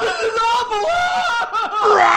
this is awful!